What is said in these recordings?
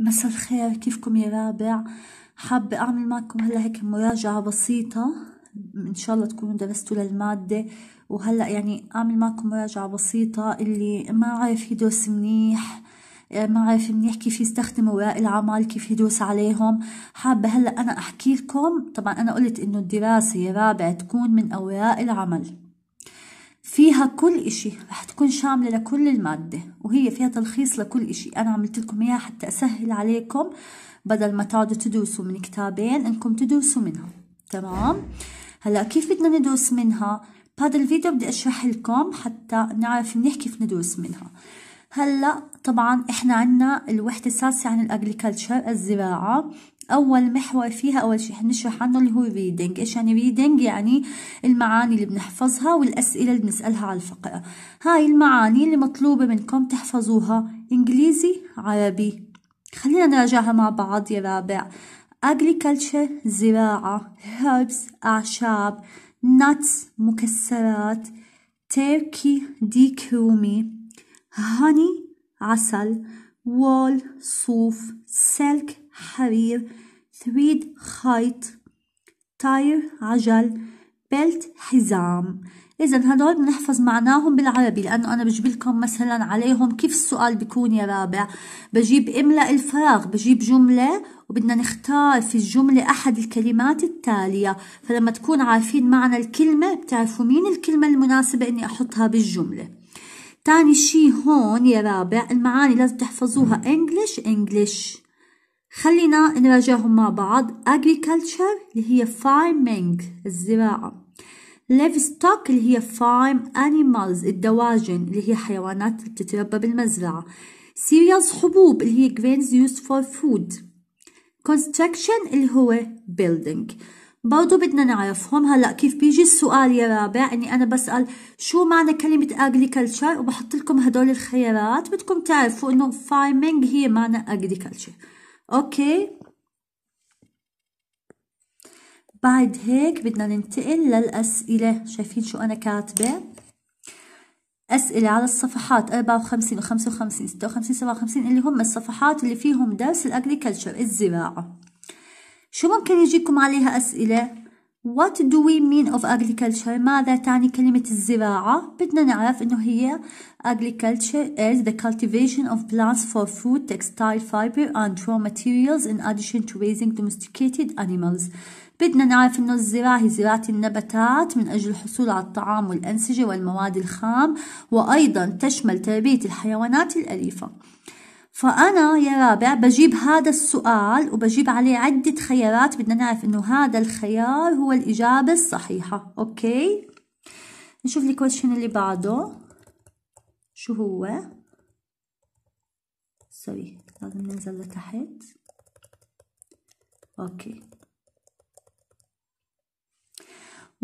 مساء الخير كيفكم يا رابع؟ حابة أعمل معكم هلأ هيك مراجعة بسيطة. إن شاء الله تكونوا درستوا للمادة. وهلأ يعني أعمل معكم مراجعة بسيطة. اللي ما عارف يدرس منيح ما عارف منيح كيف يستخدم أوراق العمل كيف يدرس عليهم. حابة هلأ أنا أحكي لكم طبعا أنا قلت إنه الدراسة يا رابع تكون من أوراق العمل. فيها كل إشي رح تكون شاملة لكل المادة وهي فيها تلخيص لكل إشي. أنا عملت لكم إياها حتى أسهل عليكم بدل ما تقعدوا تدرسوا من كتابين إنكم تدرسوا منها. تمام؟ هلأ كيف بدنا ندرس منها؟ بهذا الفيديو بدي أشرح لكم حتى نعرف منيح كيف ندرس منها. هلأ طبعا إحنا عنا الوحدة السادسة عن الأجريكلتشر الزراعة. أول محور فيها أول شيء حنشرح عنه اللي هو reading. إيش يعني reading يعني المعاني اللي بنحفظها والأسئلة اللي بنسألها على الفقرة. هاي المعاني اللي مطلوبة منكم تحفظوها. إنجليزي عربي. خلينا نراجعها مع بعض يا رابع. agriculture زراعة. herbs أعشاب. nuts مكسرات. turkey ديك رومي honey عسل wool صوف silk حرير thread خيط تاير عجل بيلت حزام. إذا هدول بنحفظ معناهم بالعربي لأنه أنا بجيب لكم مثلا عليهم كيف السؤال بيكون يا رابع. بجيب املأ الفراغ بجيب جملة وبدنا نختار في الجملة أحد الكلمات التالية. فلما تكون عارفين معنى الكلمة بتعرفوا مين الكلمة المناسبة إني أحطها بالجملة. تاني شي هون يا رابع المعاني لازم تحفظوها. English English. خلينا نراجعهم مع بعض. Agriculture اللي هي farming الزراعة. Livestock اللي هي farm animals الدواجن اللي هي حيوانات بتتربى بالمزرعة. Cereals حبوب اللي هي grains used for food. Construction اللي هو building. برضو بدنا نعرفهم. هلا كيف بيجي السؤال يا رابع؟ إني أنا بسأل شو معنى كلمة agriculture وبحط لكم هدول الخيارات. بدكم تعرفوا إنه farming هي معنى agriculture. أوكي. بعد هيك بدنا ننتقل للأسئلة. شايفين شو أنا كاتبة؟ أسئلة على الصفحات 54 و 55 56 57 اللي هم الصفحات اللي فيهم درس الأجريكلتشر الزراعة. شو ممكن يجيكم عليها أسئلة؟ What do we mean of agriculture? ماذا تعني كلمة الزراعة؟ بدنا نعرف إنه هي agriculture is the cultivation of plants for food textile fiber and raw materials in addition to raising domesticated animals. بدنا نعرف إنه الزراعة هي زراعة النباتات من أجل الحصول على الطعام والأنسجة والمواد الخام وأيضا تشمل تربية الحيوانات الأليفة. فأنا يا رابع بجيب هذا السؤال وبجيب عليه عدة خيارات بدنا نعرف إنه هذا الخيار هو الإجابة الصحيحة. okay؟ نشوف ال question اللي بعده. شو هو؟ sorry لازم ننزل لتحت. okay.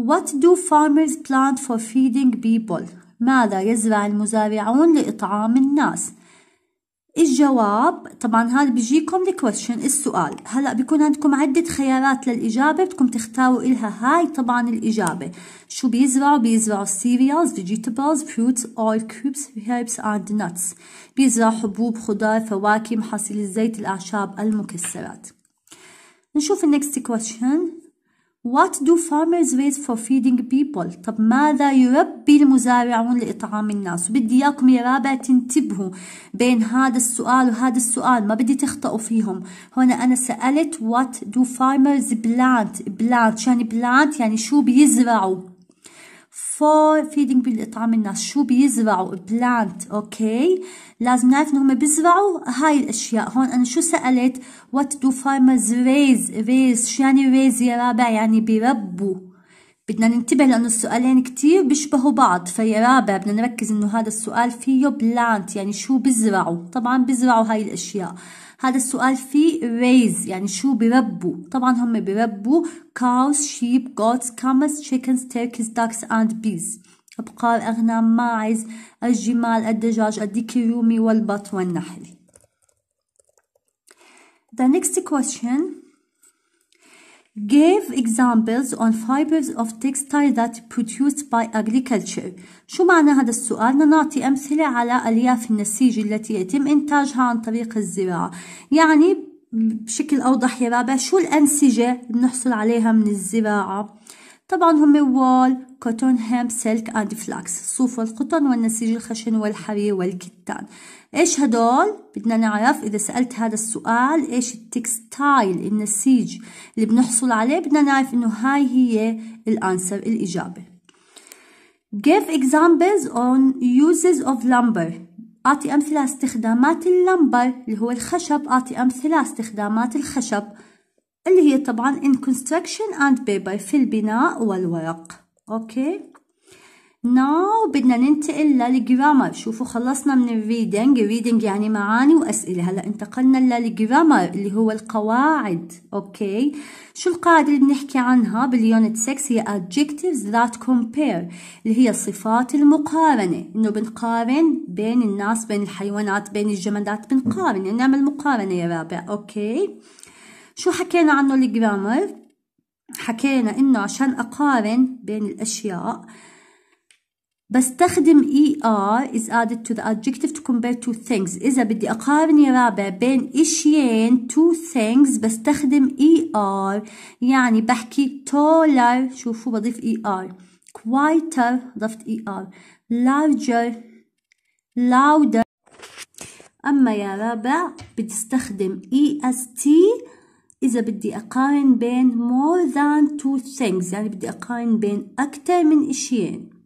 What do farmers plant for feeding people? ماذا يزرع المزارعون لإطعام الناس؟ الجواب طبعا هذا بيجيكم الكويشن السؤال. هلأ بيكون عندكم عدة خيارات للإجابة بدكم تختاروا إلها هاي طبعا الإجابة. شو بيزرعوا؟ بيزرعوا cereals vegetables fruits oil crops herbs and nuts. بيزرعوا حبوب خضار فواكه محاصيل الزيت الأعشاب المكسرات. نشوف ال next question. What do farmers raise for feeding people؟ طب ماذا يربي المزارعون لإطعام الناس؟ وبدي إياكم يا رابع تنتبهوا بين هذا السؤال وهذا السؤال ما بدي تخطئوا فيهم هنا أنا سألت What do farmers plant؟ plant يعني plant يعني شو بيزرعوا for feeding بالإطعام الناس. شو بيزرعوا؟ plant. okay لازم نعرف إنهم بيزرعوا هاي الأشياء. هون أنا شو سألت؟ what do farmers raise? raise. شو يعني raise يا رابع؟ يعني بيربوا. بدنا ننتبه لأنه السؤالين كتير بيشبهوا بعض فيا رابع بدنا نركز إنه هذا السؤال فيه plant يعني شو بيزرعوا؟ طبعا بيزرعوا هاي الأشياء. هذا السؤال فيه raise يعني شو بربوا طبعا هم بربوا cows, sheep, goats, camels, chickens, turkeys, ducks and bees. أبقار أغنام ماعز الجمال الدجاج الديك الرومي والبط والنحل. The next question Give examples on fibers of textile that produced by agriculture. شو معنى هذا السؤال؟ بدنا نعطي أمثلة على ألياف النسيج التي يتم إنتاجها عن طريق الزراعة. يعني بشكل أوضح يا رابع شو الأنسجة بنحصل عليها من الزراعة؟ طبعا هم wool cotton hemp silk and flax صوف والقطن والنسيج الخشن والحرير والكتان إيش هدول؟ بدنا نعرف إذا سألت هذا السؤال إيش ال textile النسيج اللي بنحصل عليه؟ بدنا نعرف إنه هاي هي ال answer الإجابة. Give examples on uses of lumber. أعطي أمثلة استخدامات ال lumber اللي هو الخشب. أعطي أمثلة استخدامات الخشب اللي هي طبعا in construction and paper في البناء والورق. okay؟ now بدنا ننتقل لل grammar شوفوا خلصنا من ال reading ال reading يعني معاني وأسئلة. هلا انتقلنا لل grammar اللي هو القواعد. okay. شو القاعدة اللي بنحكي عنها بال unit 6 هي adjectives that compare اللي هي صفات المقارنة. إنه بنقارن بين الناس بين الحيوانات بين الجمادات بنقارن. يعني نعمل مقارنة يا رابع. okay. شو حكينا عنه ال grammar؟ حكينا إنه عشان أقارن بين الأشياء بستخدم ER is added to the adjective to compare two things. إذا بدي أقارن يا رابع بين إشيين two things بستخدم ER يعني بحكي taller شوفوا بضيف ER quieter ضفت ER larger louder. أما يا رابع بدي استخدم EST إذا بدي أقارن بين more than two things يعني بدي أقارن بين أكتر من إشيين.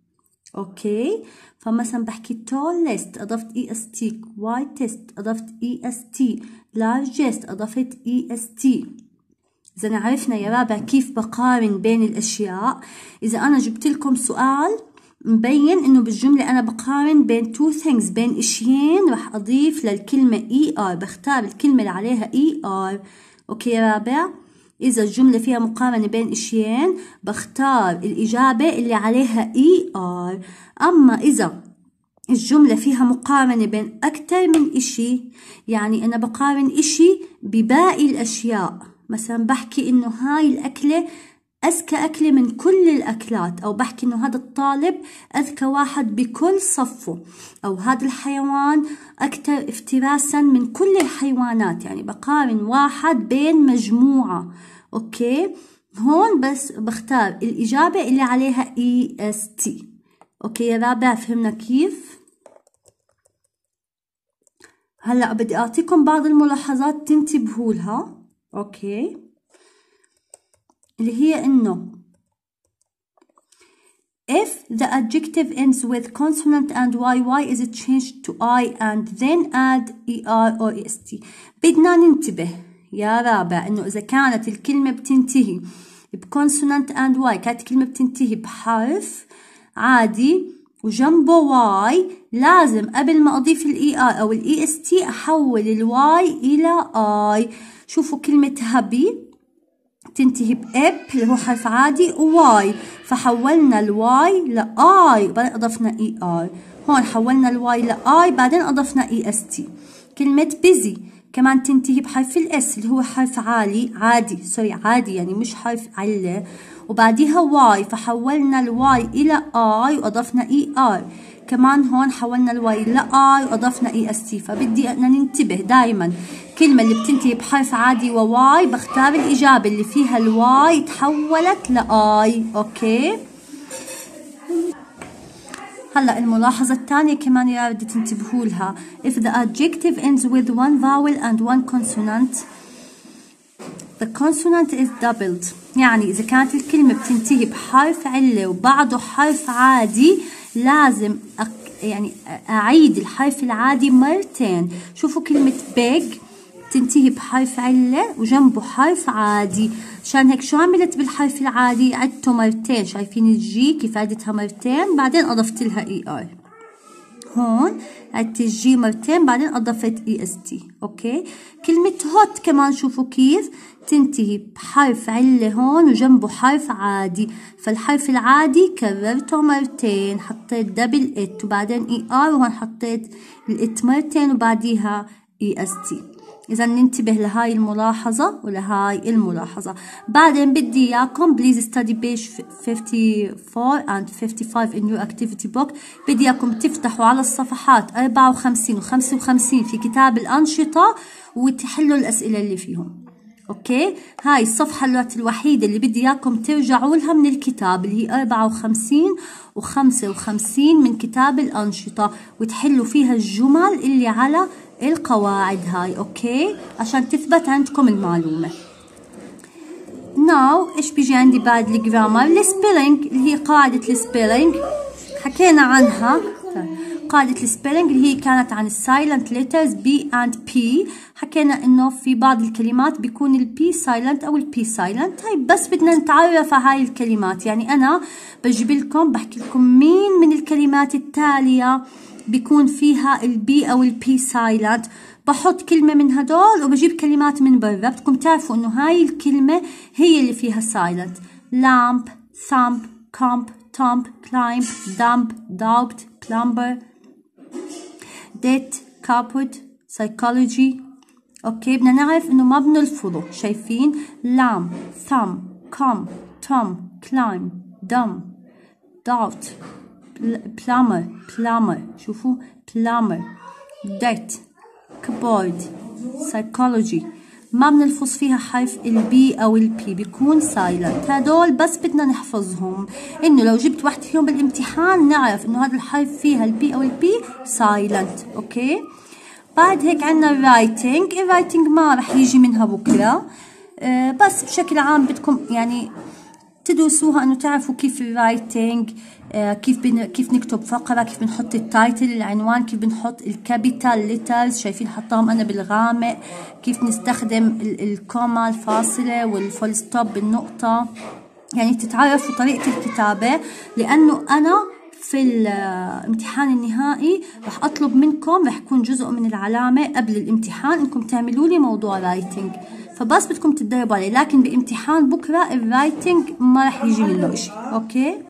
أوكي؟ فمثلا بحكي tallest أضفت est quietest أضفت est largest أضفت est إذا عرفنا يا رابع كيف بقارن بين الأشياء. إذا أنا جبت لكم سؤال مبين إنه بالجملة أنا بقارن بين two things بين إشيين رح أضيف للكلمة er بختار الكلمة اللي عليها er أوكي يا رابع؟ إذا الجملة فيها مقارنة بين إشيين بختار الإجابة اللي عليها ER أما إذا الجملة فيها مقارنة بين أكتر من إشي يعني أنا بقارن إشي بباقي الأشياء. مثلا بحكي إنه هاي الأكلة أذكى أكلة من كل الأكلات أو بحكي إنه هذا الطالب أذكى واحد بكل صفه أو هذا الحيوان أكثر افتراسا من كل الحيوانات. يعني بقارن واحد بين مجموعة. okay؟ هون بس بختار الإجابة اللي عليها تي okay يا رابع فهمنا كيف؟ هلأ بدي أعطيكم بعض الملاحظات تنتبهوا لها. okay. اللي هي إنه if the adjective ends with consonant and y y is changed to i and then add er or est بدنا ننتبه. يا رابع إنه إذا كانت الكلمة بتنتهي ب consonant and y كانت الكلمة بتنتهي بحرف عادي وجنبه y لازم قبل ما أضيف ال er أو ال est أحول ال y إلى i شوفوا كلمة happy تنتهي ب P اللي هو حرف عادي و Y فحولنا ال Y ل I بعدين أضفنا ER هون حولنا ال Y ل I بعدين أضفنا EST كلمة busy كمان تنتهي بحرف ال S اللي هو حرف عالي عادي sorry عادي يعني مش حرف علة وبعديها Y فحولنا ال Y إلى I وأضفنا ER. كمان هون حولنا ال Y ل I وأضفنا EST. فبدي ان ننتبه دائما كلمة اللي بتنتهي بحرف عادي و Y بختار الإجابة اللي فيها ال Y تحولت ل I okay؟ هلا الملاحظة الثانية كمان يا بدي تنتبهوا لها. If the adjective ends with one vowel and one consonant the consonant is doubled. يعني إذا كانت الكلمة بتنتهي بحرف علة وبعده حرف عادي لازم أك يعني أعيد الحرف العادي مرتين. شوفوا كلمة big تنتهي بحرف علة وجنبه حرف عادي. عشان هيك شو عملت بالحرف العادي؟ عدته مرتين. شايفين الجي؟ كيف عدتها مرتين؟ بعدين أضفت لها ER هون عدت ال G مرتين بعدين أضفت EST okay؟ كلمة hot كمان شوفوا كيف تنتهي بحرف علة هون وجنبه حرف عادي. فالحرف العادي كررته مرتين. حطيت double T وبعدين ER وهون حطيت ال T مرتين وبعديها EST إذا ننتبه لهاي الملاحظة ولهاي الملاحظة. بعدين بدي إياكم please study page 54 and 55 in your activity book. بدي إياكم تفتحوا على الصفحات 54 و 55 في كتاب الأنشطة وتحلوا الأسئلة اللي فيهم. okay؟ هاي الصفحة الوحيدة اللي بدي إياكم ترجعوا لها من الكتاب اللي هي 54 و 55 من كتاب الأنشطة. وتحلوا فيها الجمل اللي على القواعد هاي okay؟ عشان تثبت عندكم المعلومة. now إيش بيجي عندي بعد ال grammar؟ ال spelling اللي هي قاعدة ال spelling حكينا عنها. قاعدة ال spelling اللي هي كانت عن ال silent letters P and B حكينا إنه في بعض الكلمات بيكون ال P silent أو ال B silent هاي بس بدنا نتعرف على هاي الكلمات. يعني أنا بجيب لكم بحكي لكم مين من الكلمات التالية. بيكون فيها ال P أو ال B silent بحط كلمة من هدول وبجيب كلمات من برا. بدكم تعرفوا إنه هاي الكلمة هي اللي فيها silent lamb thumb comb tomb climb dumb doubt plumber debt cupboard psychology. okay بدنا نعرف إنه ما بنلفظه. شايفين؟ lamb thumb comb tomb climb dumb doubt. Plumber plumber. شوفوا plumber. Debt cupboard. Psychology. ما بنلفظ فيها حرف ال P أو ال B بيكون silent هدول بس بدنا نحفظهم. إنه لو جبت واحدة فيهم بالامتحان نعرف إنه هذا الحرف فيها ال P أو ال B silent okay بعد هيك عنا ال writing ال writing ما رح يجي منها بكرة. آه بس بشكل عام بدكم يعني تدرسوها انه تعرفوا كيف ال writing آه كيف بن... كيف نكتب فقرة كيف بنحط ال title العنوان كيف بنحط ال capital letters شايفين حطاهم أنا بالغامق. كيف نستخدم ال comma الفاصلة وال full stop بالنقطة. يعني تتعرفوا طريقة الكتابة لأنه أنا في الامتحان النهائي رح أطلب منكم رح يكون جزء من العلامة قبل الامتحان إنكم تعملوا لي موضوع writing فبس بدكم تتدربوا عليه لكن بامتحان بكرة ال writing ما رح يجي منه اشي okay؟